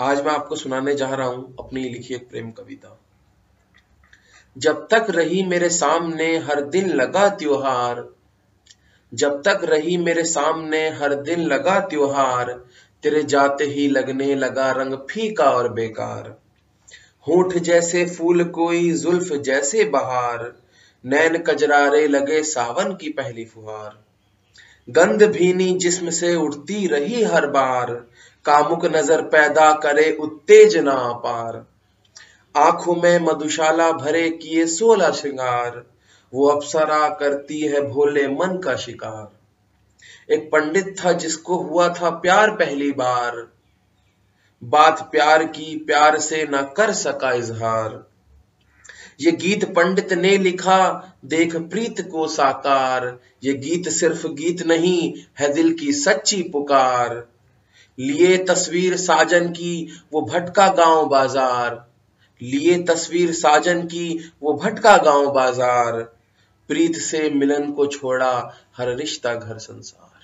आज मैं आपको सुनाने जा रहा हूँ अपनी लिखी एक प्रेम कविता। जब तक रही मेरे सामने हर दिन लगा त्योहार, जब तक रही मेरे सामने हर दिन लगा त्योहार, तेरे जाते ही लगने लगा रंग फीका और बेकार। होठ जैसे फूल कोई जुल्फ जैसे बहार, नैन कजरारे लगे सावन की पहली फुहार। गंध भीनी जिस्म से उठती रही हर बार कामुक नज़र पैदा करे उत्तेजना पार। आँखों में मधुशाला भरे किए सोलह श्रृंगार। वो अप्सरा करती है भोले मन का शिकार। एक पंडित था जिसको हुआ था प्यार पहली बार। बात प्यार की, प्यार से न कर सका इजहार। ये गीत पंडित ने लिखा, देख प्रीत को साकार। ये गीत सिर्फ़ गीत नहीं, है दिल की सच्ची पुकार। लिए तस्वीर साजन की, वो भटका गाँव बाज़ार। लिए तस्वीर साजन की, वो भटका गाँव बाज़ार। प्रीत से मिलन को छोड़ा हर रिश्ता घर संसार।